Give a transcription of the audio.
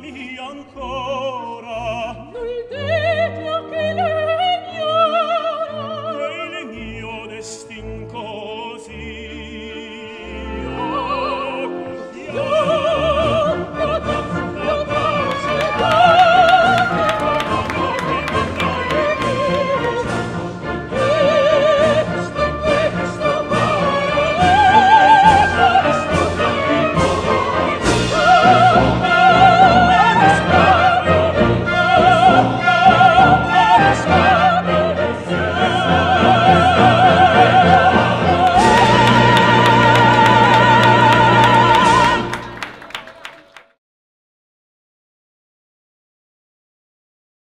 amami ancora. Nel